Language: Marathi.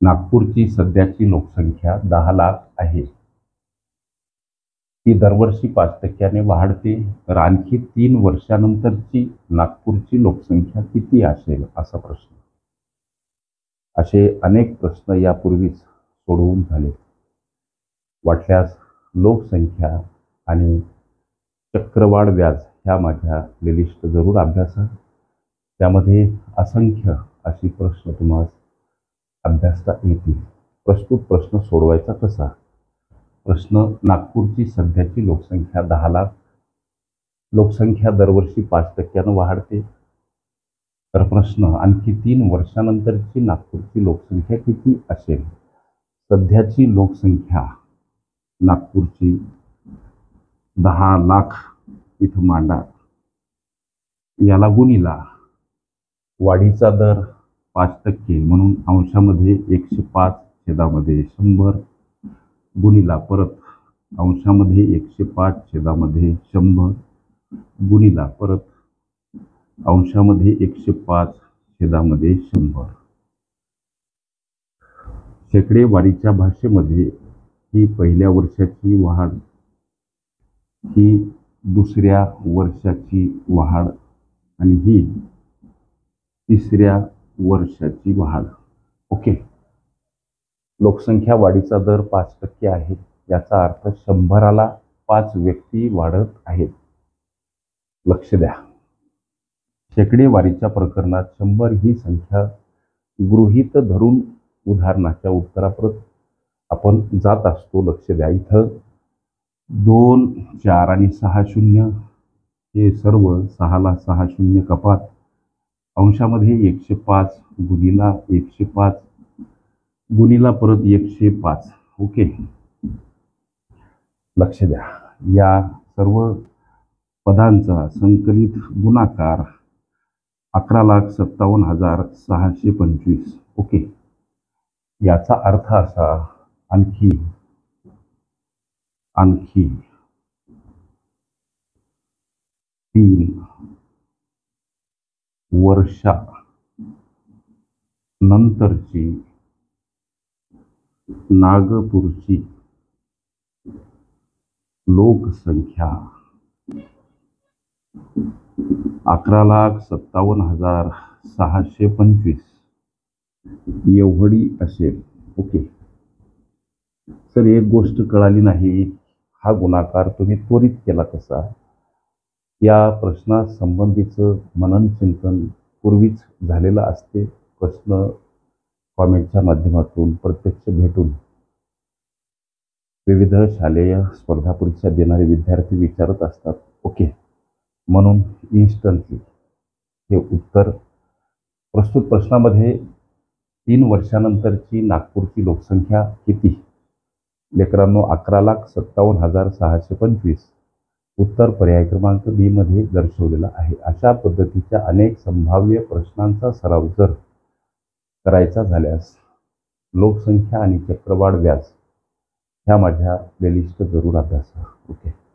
नागपूरची सध्याची लोकसंख्या दहा लाख आहे. ती दरवर्षी पाच टक्क्याने वाढते. तर आणखी तीन वर्षानंतरची नागपूरची लोकसंख्या किती असेल असा प्रश्न. असे अनेक प्रश्न यापूर्वीच सोडवून झाले. वाटल्यास लोकसंख्या आणि चक्रवाढ व्याज ह्या माझ्या प्लेलिस्ट जरूर अभ्यासा. त्यामध्ये असंख्य अशी प्रश्न तुम्हाला अभ्यासता येतील. प्रस्तुत प्रश्न सोडवायचा कसा? प्रश्न नागपूरची सध्याची लोकसंख्या दहा लाख. लोकसंख्या दरवर्षी पाच टक्क्यानं वाढते. तर प्रश्न आणखी तीन वर्षानंतरची नागपूरची लोकसंख्या किती असेल? सध्याची लोकसंख्या नागपूरची दहा लाख इथं मांडा. याला गुणीला. वाढीचा दर पाच टक्के म्हणून अंशामध्ये एकशे पाच छेदामध्ये शंभर गुणिला परत अंशामध्ये एकशे पाच छेदामध्ये शंभर गुणिला परत अंशामध्ये एकशे पाच छेदामध्ये शंभर. शेकडेवारीच्या भाषेमध्ये ही पहिल्या वर्षाची वाढ ही दुसऱ्या वर्षाची वाढ आणि ही तिसऱ्या वर्षाची वाढ. ओके. लोकसंख्या वाढीचा दर पाच टक्के आहे. याचा अर्थ शंभराला पाच व्यक्ती वाढत आहेत. लक्ष द्या. शेकडेवारीच्या प्रकरणात शंभर ही संख्या गृहीत धरून उदाहरणाच्या उत्तराप्रत आपण जात असतो. लक्ष द्या. इथं दोन चार आणि सहा शून्य हे सर्व सहाला सहा शून्य कपात. अंशामध्ये एकशे पाच गुणीला एकशे पाच गुणीला परत एकशे पाच. ओके. लक्ष द्या. या सर्व पदांचा संकलित गुणाकार अकरा लाख सत्तावन्न हजार सहाशे पंचवीस. ओके. याचा अर्थ असा आणखी आणखी तीन वर्षा नंतरची नागपूरची लोकसंख्या अकरा लाख सत्तावन्न हजार सहाशे पंचवीस. एवढी असेल. ओके. सर एक गोष्ट कळाली नाही. हा गुणाकार तुम्ही त्वरित केला कसा? या प्रश्नासंबंधीचं मनन चिंतन पूर्वीच झालेलं असते प्रश्न कॉमेंटच्या माध्यमातून प्रत्यक्ष भेटून. विविध शालेय स्पर्धा परीक्षा देणारे विद्यार्थी विचारत असतात ओके म्हणून इन्स्टंटली हे उत्तर. प्रस्तुत प्रश्नामध्ये तीन वर्षानंतरची नागपूरची लोकसंख्या किती? लेकरांनो अकरा लाख सत्तावन्न हजार सहाशे पंचवीस. उत्तर पर्याय क्रमांक बी मध्ये दर्शवलेला आहे. अशा पद्धतीच्या अनेक संभाव्य प्रश्नांचा सराव जर करायचा झाल्यास लोकसंख्या आणि चक्रवाढ व्याज ह्या माझ्या प्लेलिस्ट जरूर अभ्यासा ओके